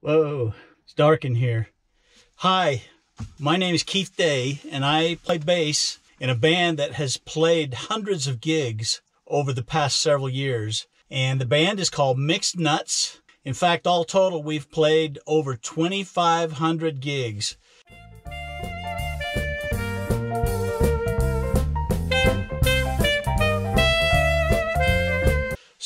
Whoa, it's dark in here. Hi, my name is Keith Day, and I play bass in a band that has played hundreds of gigs over the past several years. And the band is called Mixed Nuts. In fact, all total, we've played over 2,500 gigs.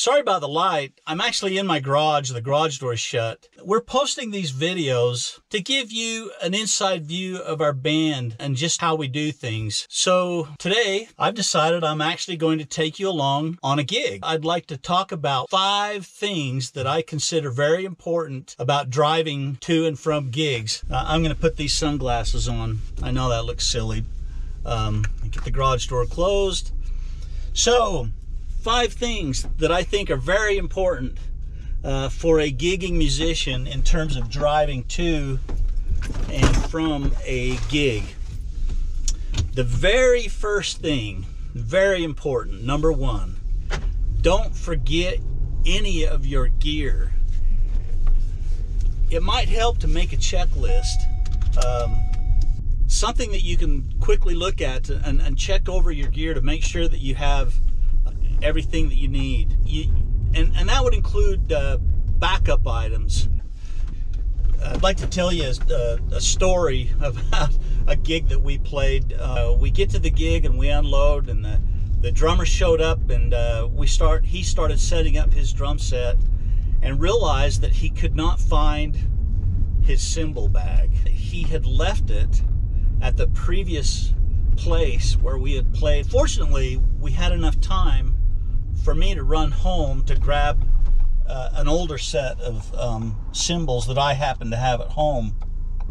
Sorry about the light. I'm actually in my garage. The garage door is shut. We're posting these videos to give you an inside view of our band and just how we do things. So today I've decided I'm actually going to take you along on a gig. I'd like to talk about five things that I consider very important about driving to and from gigs. Uh, I'm going to put these sunglasses on. I know that looks silly. Um, get the garage door closed. So five things that I think are very important uh, for a gigging musician in terms of driving to and from a gig. The very first thing, very important, number one, don't forget any of your gear. It might help to make a checklist. Um, something that you can quickly look at and, and check over your gear to make sure that you have everything that you need. You, and, and that would include uh, backup items. I'd like to tell you a, a story about a gig that we played. Uh, we get to the gig and we unload, and the, the drummer showed up, and uh, we start. He started setting up his drum set, and realized that he could not find his cymbal bag. He had left it at the previous place where we had played. Fortunately, we had enough time for me to run home to grab uh, an older set of um, cymbals that I happen to have at home.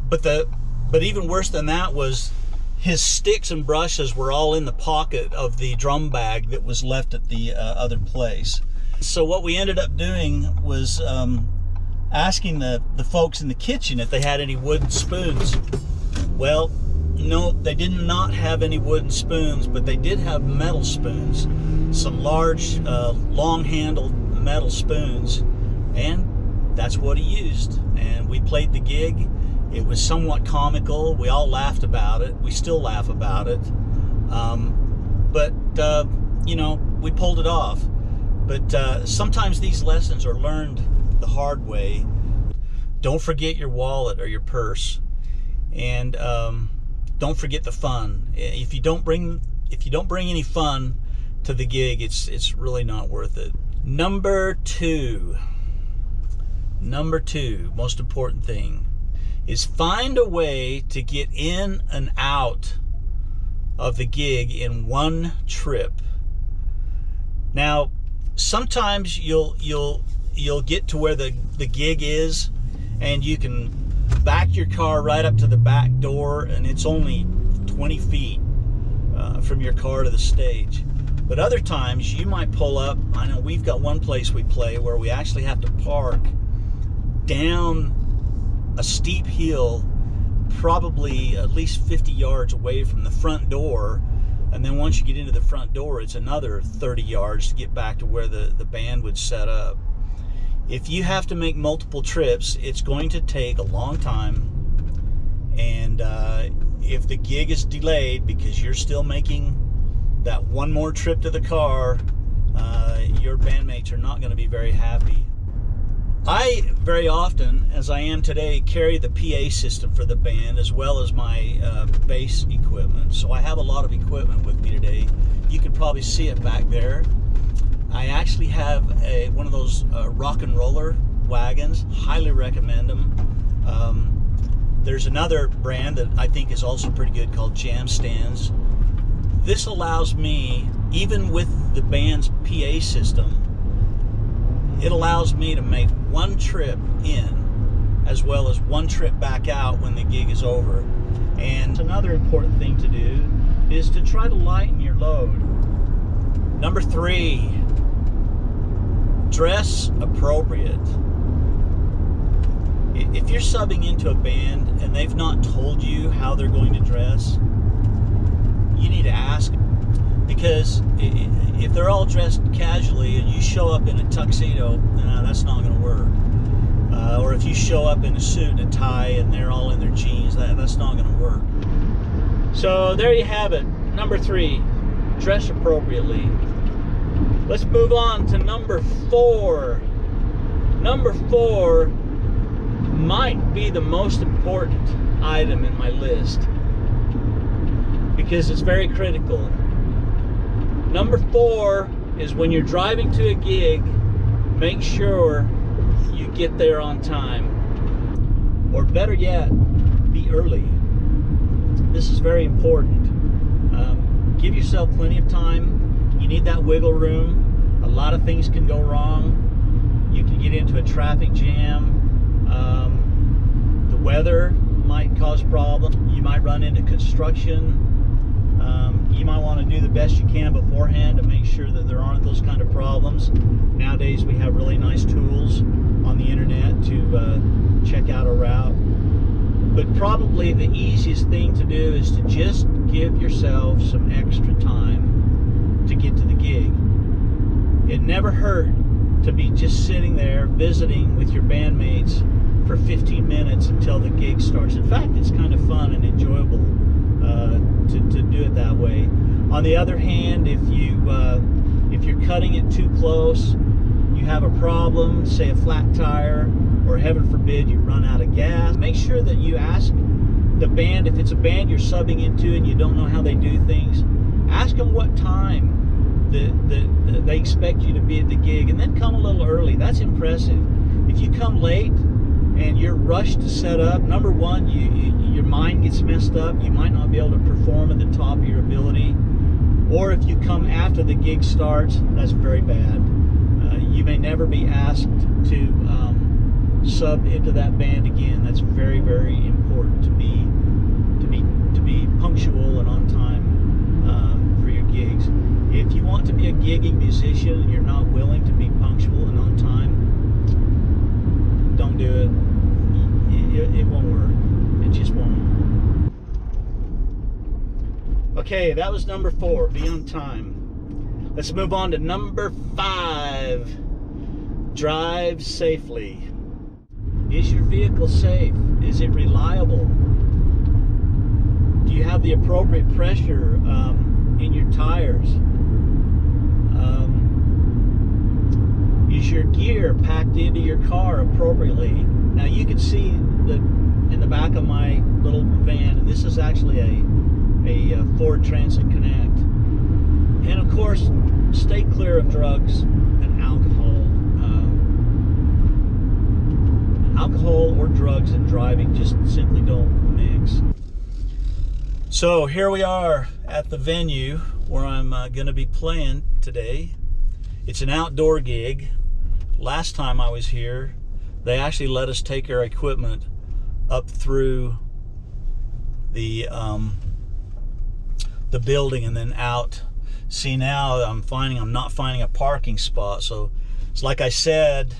But the but even worse than that was his sticks and brushes were all in the pocket of the drum bag that was left at the uh, other place. So what we ended up doing was um, asking the, the folks in the kitchen if they had any wooden spoons. Well, no, they did not have any wooden spoons, but they did have metal spoons. Some large, uh, long-handled metal spoons. And that's what he used. And we played the gig. It was somewhat comical. We all laughed about it. We still laugh about it. Um, but, uh, you know, we pulled it off. But uh, sometimes these lessons are learned the hard way. Don't forget your wallet or your purse. And, um, don't forget the fun. If you don't bring if you don't bring any fun to the gig, it's it's really not worth it. Number two. Number two, most important thing, is find a way to get in and out of the gig in one trip. Now, sometimes you'll you'll you'll get to where the, the gig is and you can back your car right up to the back door and it's only 20 feet uh, from your car to the stage. But other times you might pull up. I know we've got one place we play where we actually have to park down a steep hill, probably at least 50 yards away from the front door. And then once you get into the front door, it's another 30 yards to get back to where the, the band would set up if you have to make multiple trips, it's going to take a long time. And uh, if the gig is delayed because you're still making that one more trip to the car, uh, your bandmates are not going to be very happy. I very often, as I am today, carry the PA system for the band as well as my uh, bass equipment. So I have a lot of equipment with me today. You can probably see it back there. I actually have a one of those uh, rock and roller wagons. Highly recommend them. Um, there's another brand that I think is also pretty good called Jam Stands. This allows me, even with the band's PA system, it allows me to make one trip in as well as one trip back out when the gig is over. And another important thing to do is to try to lighten your load. Number three, dress appropriate. If you're subbing into a band and they've not told you how they're going to dress, you need to ask because if they're all dressed casually and you show up in a tuxedo, nah, that's not going to work. Uh, or if you show up in a suit and a tie and they're all in their jeans, that, that's not going to work. So there you have it. Number three, dress appropriately. Let's move on to number four. Number four might be the most important item in my list because it's very critical. Number four is when you're driving to a gig, make sure you get there on time. Or better yet, be early. This is very important. Um, give yourself plenty of time. You need that wiggle room. A lot of things can go wrong. You can get into a traffic jam. Um, the weather might cause problems. You might run into construction. You might want to do the best you can beforehand to make sure that there aren't those kind of problems. Nowadays, we have really nice tools on the internet to uh, check out a route. But probably the easiest thing to do is to just give yourself some extra time to get to the gig. It never hurt to be just sitting there visiting with your bandmates for 15 minutes until the gig starts. In fact, it's kind of fun and enjoyable uh, to, to do it that way. On the other hand, if you uh, if you're cutting it too close, you have a problem, say a flat tire, or heaven forbid you run out of gas, make sure that you ask the band, if it's a band you're subbing into and you don't know how they do things, ask them what time that, that, that they expect you to be at the gig and then come a little early. That's impressive. If you come late and you're rushed to set up, number one, you, you, your mind gets messed up. You might not be able to perform at the top of your ability. Or if you come after the gig starts, that's very bad. Uh, you may never be asked to um, sub into that band again. That's very, very important to be to be to be punctual and on time uh, for your gigs. If you want to be a gigging musician and you're not willing to be punctual and on time, don't do it. It, it won't work. It just won't. Okay, that was number four. Be on time. Let's move on to number five. Drive safely. Is your vehicle safe? Is it reliable? Do you have the appropriate pressure um, in your tires? Um, gear packed into your car appropriately? Now you can see the in the back of my little van, and this is actually a a uh, Ford Transit Connect. And of course, stay clear of drugs and alcohol. Um, alcohol or drugs and driving just simply don't mix. So here we are at the venue where I'm uh, going to be playing today. It's an outdoor gig. Last time I was here, they actually let us take our equipment up through the um, the building and then out. See now I'm finding I'm not finding a parking spot. So it's like I said,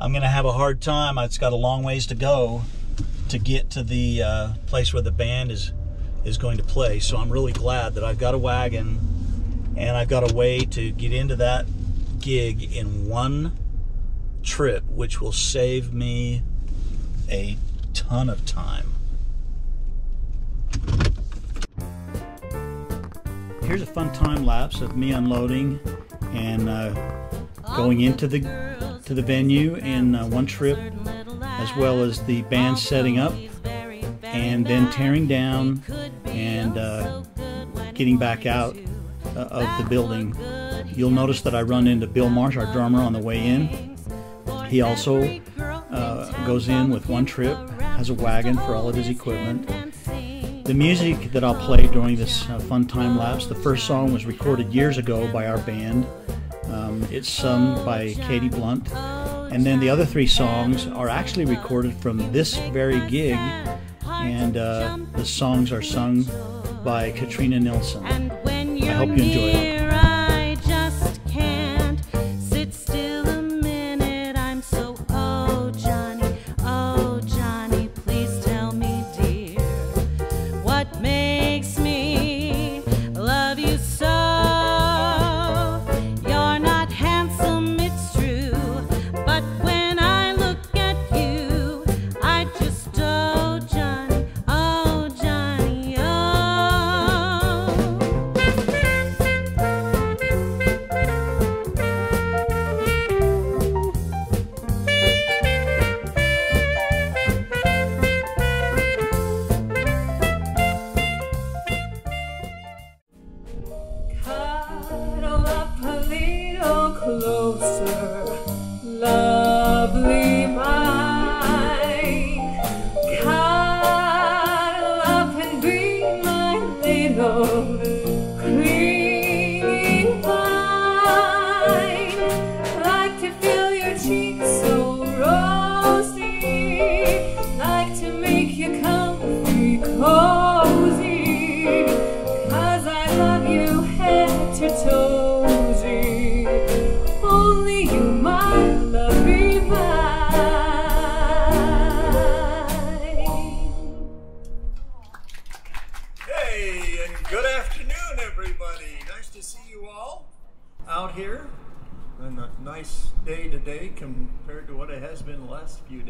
I'm gonna have a hard time. It's got a long ways to go to get to the uh, place where the band is is going to play. So I'm really glad that I've got a wagon and I've got a way to get into that gig in one trip, which will save me a ton of time. Here's a fun time lapse of me unloading and uh, going into the to the venue in uh, one trip, as well as the band setting up and then tearing down and uh, getting back out uh, of the building. You'll notice that I run into Bill Marsh, our drummer, on the way in. He also uh, goes in with one trip, has a wagon for all of his equipment. The music that I'll play during this uh, fun time lapse, the first song was recorded years ago by our band. Um, it's sung by Katie Blunt. And then the other three songs are actually recorded from this very gig, and uh, the songs are sung by Katrina Nilsson. I hope you enjoy it.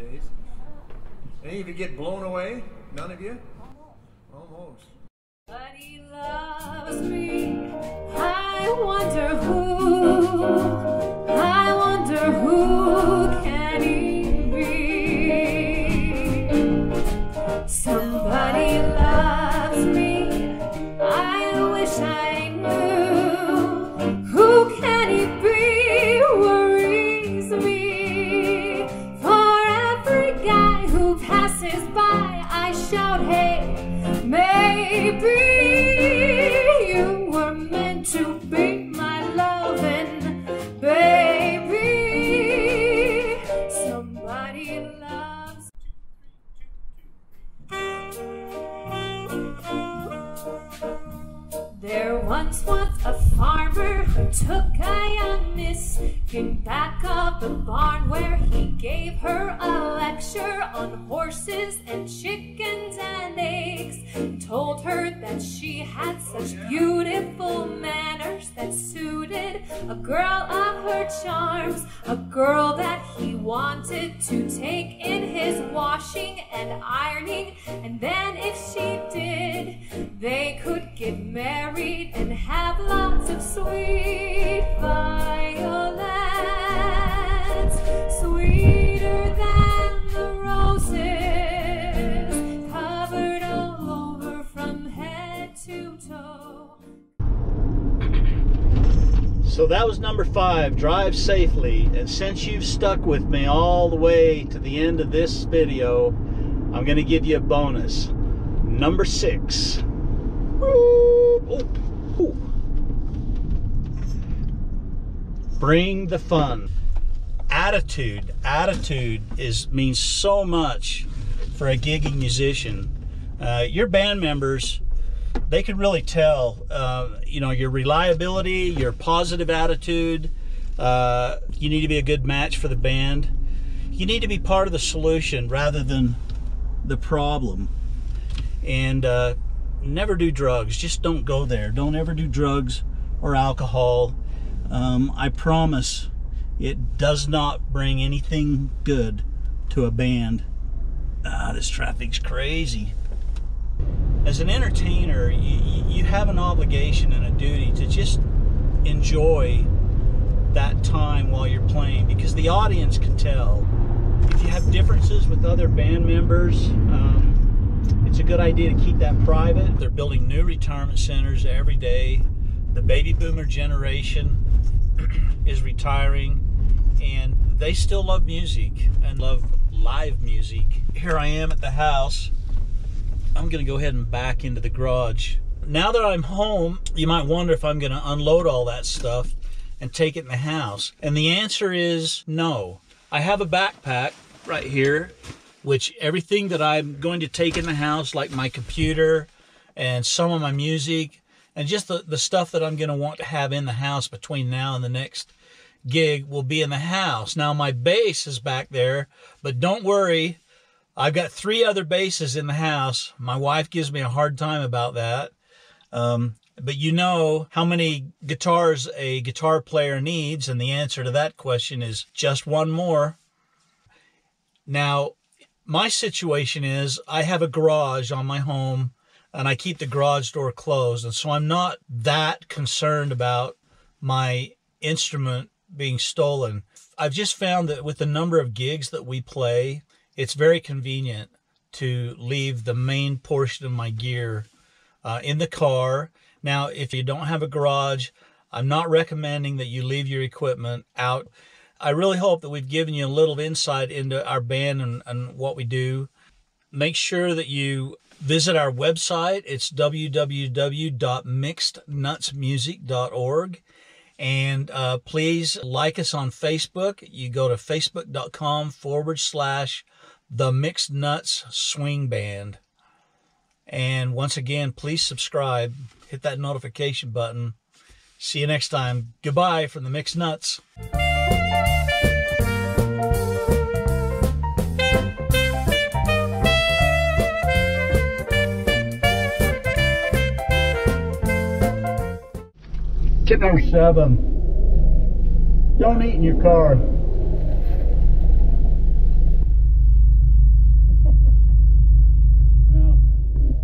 Days. Any of you get blown away? None of you? Almost. But he loves me. I wonder who. Passes by, I shout, hey. Maybe you were meant to be my loving baby. Somebody loves. There once was a farmer who took a young miss in back of the barn where he gave her a lecture on horses and chickens and eggs. Told her that she had such beautiful manners that suited a girl of her charms, a girl that he wanted to take in his washing and ironing, and then if she did, they could get married and have lots of sweet violets, sweeter So that was number five, drive safely. And since you've stuck with me all the way to the end of this video, I'm going to give you a bonus. Number six. Woo! Oh, oh. Bring the fun. Attitude. Attitude is means so much for a gigging musician. Uh, your band members they can really tell uh, you know your reliability your positive attitude. Uh, you need to be a good match for the band. You need to be part of the solution rather than the problem. And uh, never do drugs. Just don't go there. Don't ever do drugs or alcohol. Um, i promise it does not bring anything good to a band. Ah this traffic's crazy as an entertainer, you, you have an obligation and a duty to just enjoy that time while you're playing because the audience can tell. If you have differences with other band members, um, it's a good idea to keep that private. They're building new retirement centers every day. The baby boomer generation is retiring and they still love music and love live music. Here I am at the house I'm to go ahead and back into the garage. Now that I'm home, you might wonder if I'm to unload all that stuff and take it in the house. And the answer is no. I have a backpack right here, which everything that I'm going to take in the house, like my computer and some of my music, and just the, the stuff that I'm to want to have in the house between now and the next gig will be in the house. Now, my bass is back there, but don't worry, I've got three other basses in the house. My wife gives me a hard time about that. Um, but you know how many guitars a guitar player needs, and the answer to that question is just one more. Now, my situation is I have a garage on my home and I keep the garage door closed, and so I'm not that concerned about my instrument being stolen. I've just found that with the number of gigs that we play, it's very convenient to leave the main portion of my gear uh, in the car. Now, if you don't have a garage, I'm not recommending that you leave your equipment out. I really hope that we've given you a little insight into our band and, and what we do. Make sure that you visit our website. It's www.mixednutsmusic.org. And uh, please like us on Facebook. You go to facebook.com forward slash the Mixed Nuts Swing Band. And once again, please subscribe, hit that notification button. See you next time. Goodbye from the Mixed Nuts. Tip number seven. Don't eat in your car.